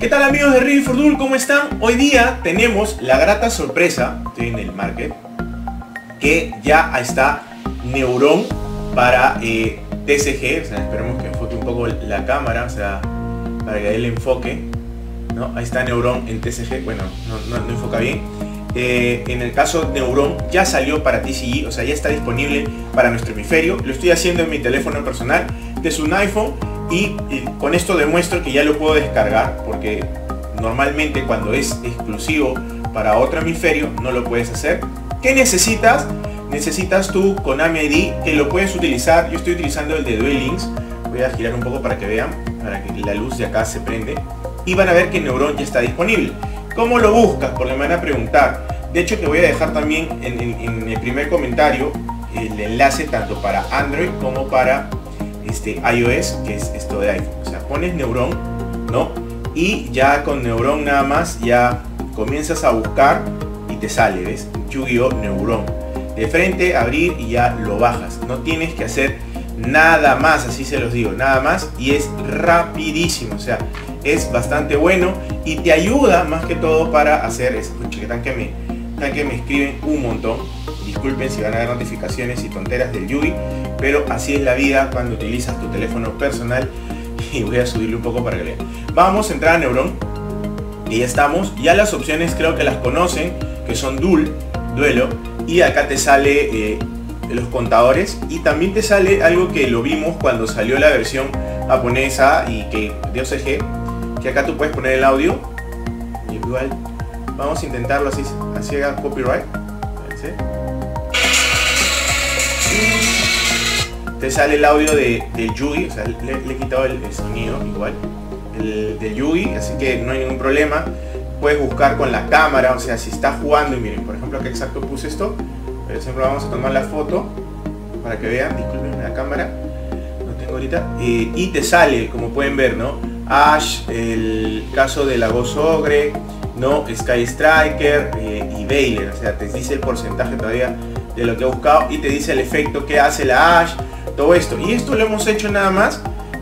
¿Qué tal amigos de Ready for Duel? ¿Cómo están? Hoy día tenemos la grata sorpresa, estoy en el market, que ya está Neuron para eh, TCG, o sea, esperemos que enfoque un poco la cámara, o sea, para que dé el enfoque. ¿no? Ahí está Neuron en TCG, bueno, no, no, enfoca bien. Eh, en el caso Neuron ya salió para TCG, o sea, ya está disponible para nuestro hemisferio. Lo estoy haciendo en mi teléfono personal, es un iPhone y, con esto demuestro que ya lo puedo descargar porque normalmente cuando es exclusivo para otro hemisferio no lo puedes hacer. ¿Qué necesitas? Necesitas tu Konami ID que lo puedes utilizar. Yo estoy utilizando el de Duel. Voy a girar un poco para que vean, para que la luz de acá se prende. Y van a ver que Neuron ya está disponible. ¿Cómo lo buscas? Porque me van a preguntar. De hecho, te voy a dejar también en el primer comentario el enlace tanto para Android como para este, iOS, que es esto de iPhone. O sea, pones Neuron, ¿no? Y ya con Neuron nada más, ya comienzas a buscar y te sale, ¿ves? Yu-Gi-Oh! De frente, abrir y ya lo bajas. No tienes que hacer nada más, así se los digo, nada más. Y es rapidísimo, o sea, es bastante bueno y te ayuda más que todo para hacer eso. Que tan que me, que me escriben un montón Disculpen si van a ver notificaciones y tonteras del Yugi, pero así es la vida cuando utilizas tu teléfono personal y voy a subirle un poco para que lean. Vamos a entrar a Neuron y ya estamos. Ya las opciones creo que las conocen, que son Duel, duelo, y acá te sale eh, los contadores y también te sale algo que lo vimos cuando salió la versión japonesa y que de OCG, que acá tú puedes poner el audio. Igual, vamos a intentarlo así, así haga copyright te sale el audio de, del Yugi, o sea, le, he quitado el, sonido igual, el del Yugi, así que no hay ningún problema. Puedes buscar con la cámara, o sea, si estás jugando, y miren, por ejemplo, acá exacto puse esto, por ejemplo, vamos a tomar la foto para que vean, disculpen la cámara, no tengo ahorita, eh, y te sale, como pueden ver, ¿no? Ash, el caso de la Ogre, ¿no? Sky Striker eh, y Baylor, o sea, te dice el porcentaje todavía de lo que he buscado y te dice el efecto que hace la Ash, todo esto. Y esto lo hemos hecho nada más,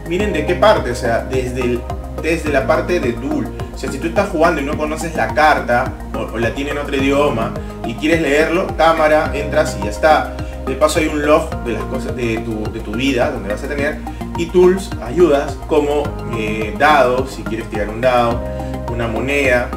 miren de qué parte, o sea, desde, desde la parte de Duel. O sea, si tú estás jugando y no conoces la carta o, la tiene en otro idioma y quieres leerlo, cámara, entras y ya está. De paso hay un log de las cosas de tu, de tu vida, donde vas a tener, y tools, ayudas, como eh, dados, si quieres tirar un dado, una moneda,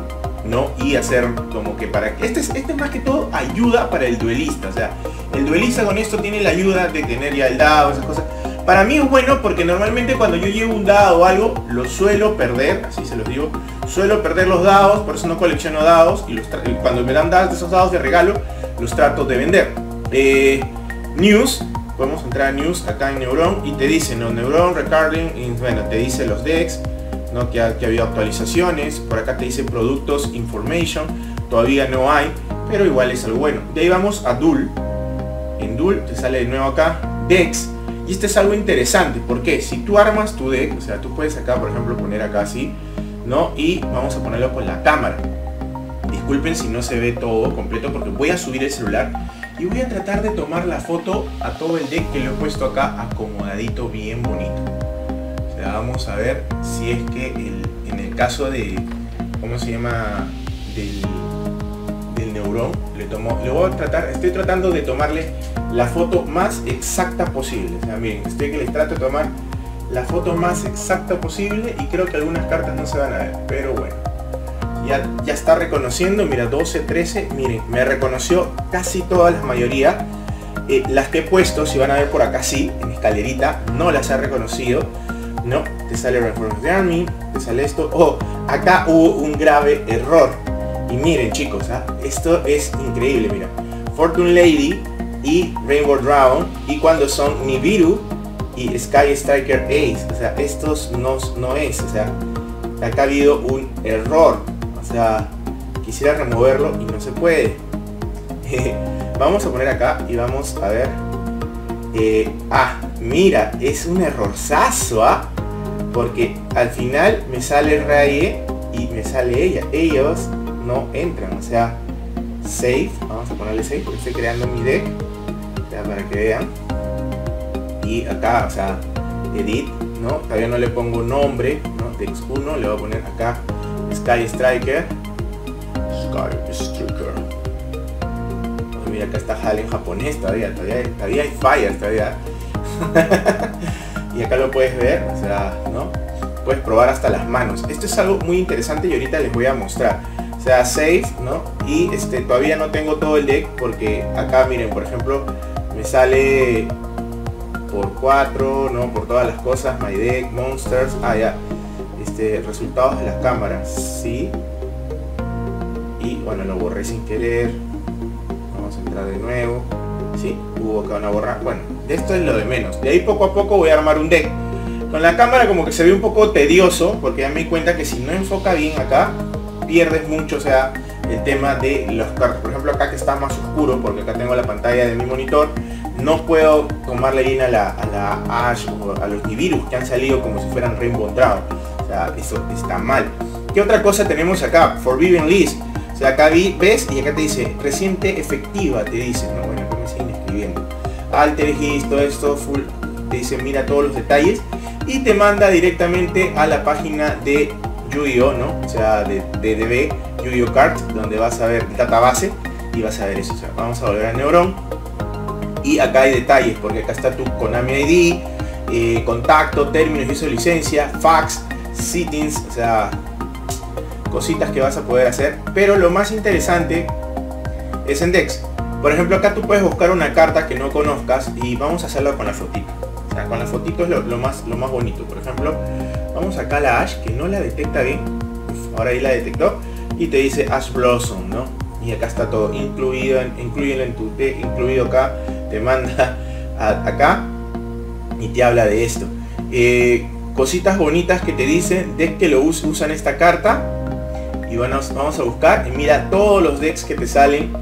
¿no? Y hacer como que para que... Este es, este más que todo ayuda para el duelista, o sea, el duelista con esto tiene la ayuda de tener ya el dado, esas cosas. Para mí es bueno porque normalmente cuando yo llevo un dado o algo, lo suelo perder, así se los digo, suelo perder los dados, por eso no colecciono dados y cuando me dan dados de esos dados de regalo, los trato de vender. Eh, news, podemos entrar a News acá en Neuron y te dice, no, Neuron, Recording, y, bueno, te dice los decks, ¿no? que, ha, que ha habido actualizaciones, por acá te dice productos, information, todavía no hay, pero igual es algo bueno. De ahí vamos a Duel, en Duel te sale de nuevo acá Dex, y este es algo interesante, porque si tú armas tu deck, o sea, tú puedes acá, por ejemplo, poner acá así, ¿no? Y vamos a ponerlo con la cámara. Disculpen si no se ve todo completo, porque voy a subir el celular y voy a tratar de tomar la foto a todo el deck que lo he puesto acá acomodadito bien bonito vamos a ver si es que en el caso de, ¿cómo se llama? Del, del neurón, le, tomo, le voy a tratar, estoy tratando de tomarle la foto más exacta posible. O miren, estoy que les trato de tomar la foto más exacta posible y creo que algunas cartas no se van a ver, pero bueno. Ya, ya está reconociendo, mira, 12, 13, miren, me reconoció casi todas las mayoría. Eh, las que he puesto, si van a ver por acá sí, en escalerita, no las ha reconocido. ¿No? Te sale Reform the Army, te sale esto. Oh, acá hubo un grave error. Y miren chicos, ¿ah? esto es increíble, mira. Fortune Lady y Rainbow Drown y cuando son Nibiru y Sky Striker Ace. O sea, estos no, no es. O sea, acá ha habido un error. O sea, quisiera removerlo y no se puede. vamos a poner acá y vamos a ver. Eh, ah, mira, es un errorzazo, ¿ah? Porque al final me sale Raye y me sale ella. Ellos no entran, o sea, save, vamos a ponerle save porque estoy creando mi deck, ya para que vean. Y acá, o sea, edit, ¿no? Todavía no le pongo nombre, ¿no? Dex 1, le voy a poner acá Sky Striker. Sky Striker. Mira, acá está HAL en japonés todavía, todavía, todavía hay Fire todavía. y acá lo puedes ver, o sea, ¿no? Puedes probar hasta las manos. Esto es algo muy interesante y ahorita les voy a mostrar. O sea, save, ¿no? Y este, todavía no tengo todo el deck porque acá, miren, por ejemplo, me sale por 4, ¿no? Por todas las cosas, my deck, monsters, ah, ya. Este, resultados de las cámaras, sí. Y bueno, lo borré sin querer. De nuevo. Sí, hubo acá una borra. Bueno, esto es lo de menos. De ahí poco a poco voy a armar un deck. Con la cámara como que se ve un poco tedioso, porque ya me di cuenta que si no enfoca bien acá, pierdes mucho, o sea, el tema de los cartas. Por ejemplo, acá que está más oscuro, porque acá tengo la pantalla de mi monitor, no puedo tomarle bien a la, a la Ash o a los virus que han salido como si fueran Rainbow. O sea, eso está mal. ¿Qué otra cosa tenemos acá? Forbidden List. Sea, acá ves y acá te dice reciente efectiva, te dice, ¿no? Bueno, acá me siguen escribiendo. Alter Hist, todo esto, full, te dice mira todos los detalles y te manda directamente a la página de Yu-Gi-Oh, ¿no? O sea, de DDB, Yu-Gi-Oh Card, donde vas a ver database y vas a ver eso. O sea, vamos a volver a Neuron. Y acá hay detalles, porque acá está tu Konami ID, eh, contacto, términos y uso de licencia, fax, settings, o sea, cositas que vas a poder hacer. Pero lo más interesante es en Dex. Por ejemplo, acá tú puedes buscar una carta que no conozcas y vamos a hacerlo con la fotito. O sea, con la fotito es lo, más, lo más bonito. Por ejemplo, vamos acá a la Ash, que no la detecta bien. ahora ahí la detectó. Y te dice Ash Blossom, ¿no? Y acá está todo incluido, incluido en tu T, incluido acá. Te manda acá y te habla de esto. Eh, cositas bonitas que te dicen decks que lo usan esta carta. Y bueno, vamos a buscar. Y mira todos los decks que te salen.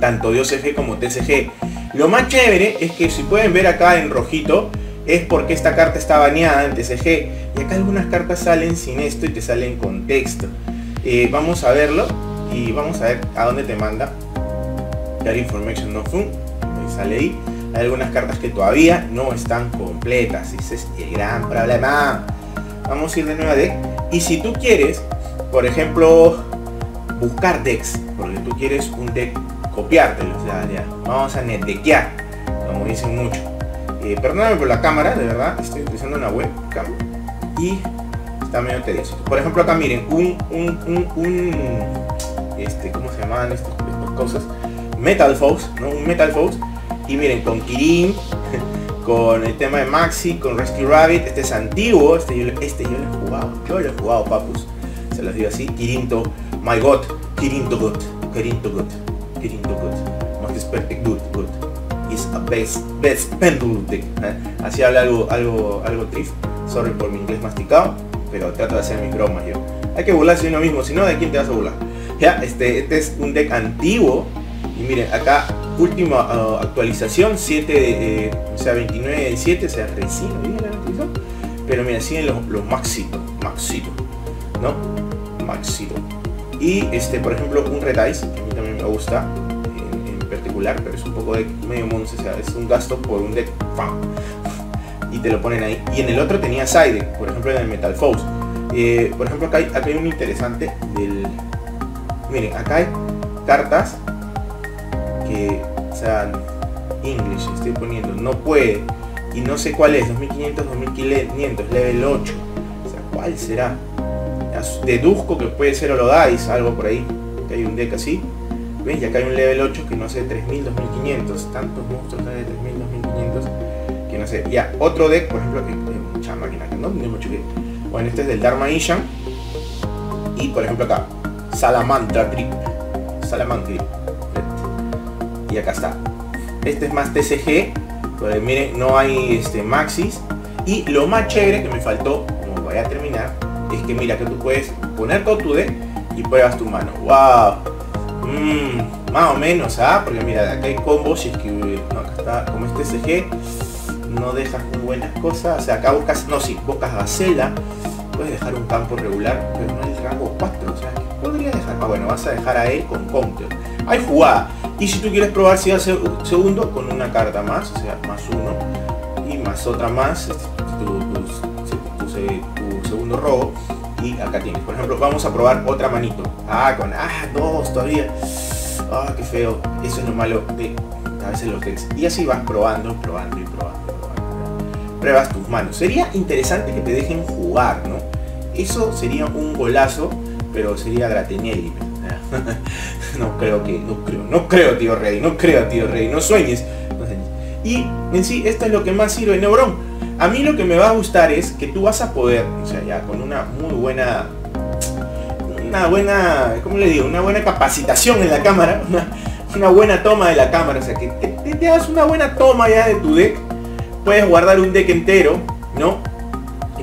Tanto de OCG como TCG. Lo más chévere es que si pueden ver acá en rojito, es porque esta carta está baneada en TCG. Y acá algunas cartas salen sin esto y te salen con texto. Eh, vamos a verlo y vamos a ver a dónde te manda. That information no fun. sale ahí. Hay algunas cartas que todavía no están completas. Ese es el gran problema. Vamos a ir de nuevo a deck. Y si tú quieres, por ejemplo, buscar decks, porque tú quieres un deck copiártelo, o sea, ya, vamos a netdequear, como dicen mucho. Eh, perdóname por la cámara, de verdad, estoy utilizando una webcam y está medio tedioso. Por ejemplo, acá miren, un, un, un, un este, ¿cómo se llaman estas, cosas? Metal Fox, ¿no? Un Metal Fox. Y miren, con Kirin, con el tema de Maxi, con Rescue Rabbit, este es antiguo, este yo, este yo lo he jugado, yo lo he jugado, papus. Se los digo así, Kirinto, my god, Kirinto god, Kirinto getting too good. Not expecting good, good. Is a best, best pendulum deck. ¿eh? Así habla algo, algo, algo triste. Sorry por mi inglés masticado, pero trato de hacer mis bromas yo. Hay que burlarse uno mismo, si no, ¿de quién te vas a burlar? Ya, este, este es un deck antiguo. Y miren, acá última uh, actualización, 7, eh, o sea, 29 del 7, o sea, recién la Pero mira, siguen los, los Maxito, ¿no? Maxito. Y este, por ejemplo, un Red Ice, que a mí también me gusta en, particular, pero es un poco de medio mundo, o sea, es un gasto por un deck y te lo ponen ahí. Y en el otro tenía side, por ejemplo en el Metal Foes. Eh, por ejemplo, acá hay, acá hay un interesante del. Miren, acá hay cartas que, o sea, English estoy poniendo, no puede, y no sé cuál es, 2500, 2500, level 8. O sea, ¿cuál será? deduzco que puede ser Holodais, algo por ahí, que hay un deck así. ¿Ves? Y acá hay un level 8 que no sé, 3000, 2500, tantos monstruos de 3000, 2500, que no sé. Ya, otro deck, por ejemplo, que hay mucha máquina ¿no? mucho que... Bueno, este es del Dharma Ishan. Y por ejemplo acá, Salamandra Grip. Salamandra. Y acá está. Este es más TCG. Pues miren, no hay este Maxis. Y lo más chévere que me faltó, como voy a terminar, es que mira que tú puedes poner todo tu deck y pruebas tu mano. ¡Wow! Mmm, más o menos, ¿ah? Porque mira, acá hay combos y es que no, acá está como este CG no dejas buenas cosas. O sea, acá buscas, no, si buscas Gacela, puedes dejar un campo regular, pero no es el rango 4. O sea, podría dejar? Ah, bueno, vas a dejar a él con counter. Hay jugada. Y si tú quieres probar si hace segundo, con una carta más, o sea, más uno y más otra más, este, tu, segundo robo y acá tienes. Por ejemplo, vamos a probar otra manito. Ah, con, ah, dos todavía. Ah, qué feo. Eso es lo malo de a veces los decks. Y así vas probando, probando y probando. Pruebas tus manos. Sería interesante que te dejen jugar, ¿no? Eso sería un golazo, pero sería Gratinelli. no creo que, no creo, no creo, tío Rey, no creo, tío Rey, no sueñes, no sueñes. Y en sí, esto es lo que más sirve Neuron. A mí lo que me va a gustar es que tú vas a poder, o sea, ya con una muy buena, una buena, ¿cómo le digo? Una buena capacitación en la cámara, una, buena toma de la cámara, o sea, que, te hagas una buena toma ya de tu deck. Puedes guardar un deck entero, ¿no?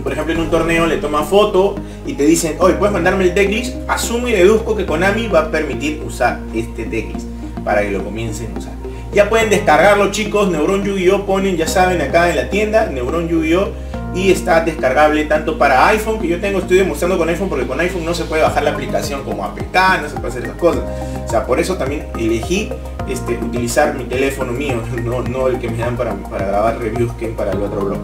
por ejemplo en un torneo le toma foto y te dicen, oye, puedes mandarme el decklist, asumo y deduzco que Konami va a permitir usar este decklist para que lo comiencen a usar. Ya pueden descargarlo chicos, Neuron Yu-Gi-Oh! ponen, ya saben, acá en la tienda, Neuron Yu-Gi-Oh! y está descargable tanto para iPhone, que yo tengo, estoy demostrando con iPhone, porque con iPhone no se puede bajar la aplicación como APK, no se puede hacer esas cosas. O sea, por eso también elegí este, utilizar mi teléfono mío, no, no el que me dan para, para grabar reviews que para el otro blog.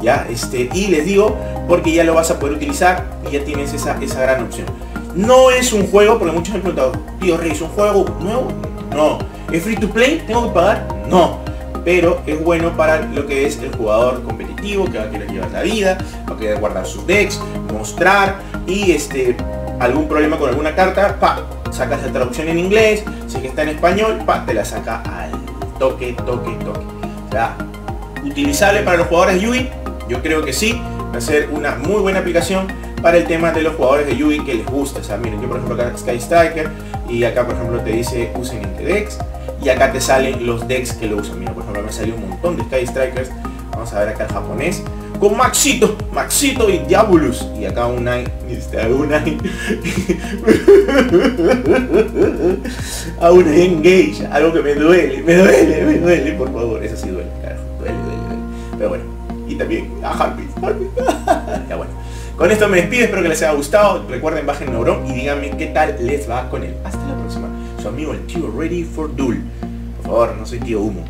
¿Ya? Este, y les digo, porque ya lo vas a poder utilizar y ya tienes esa, esa gran opción. No es un juego, porque muchos me han preguntado, tío Rey, ¿es un juego nuevo? No. ¿Es free to play? ¿Tengo que pagar? No pero es bueno para lo que es el jugador competitivo que va a querer llevar la vida, va a querer guardar sus decks, mostrar y este algún problema con alguna carta, pa, sacas la traducción en inglés, si que está en español, pa, te la saca al toque, toque, toque. O utilizable para los jugadores Yui, yo creo que sí, va a ser una muy buena aplicación para el tema de los jugadores de Yui que les gusta. O sea, miren, yo por ejemplo acá Sky Striker y acá por ejemplo te dice usen este decks y acá te salen los decks que lo usan. Mira, por ejemplo, me salió un montón de Sky Strikers. Vamos a ver acá el japonés. Con Maxito, Maxito y Diabolus. Y acá Unai, este, Unai. a Unai Engage. Algo que me duele, me duele, me duele, por favor. Eso sí duele. Duele, duele, duele. Pero bueno. Y también a Harpy. ya bueno. Con esto me despido, espero que les haya gustado. Recuerden, bajen Neuron y díganme qué tal les va con él. Hasta la próxima su amigo el tío Ready for Duel. Por favor, no soy tío Humo.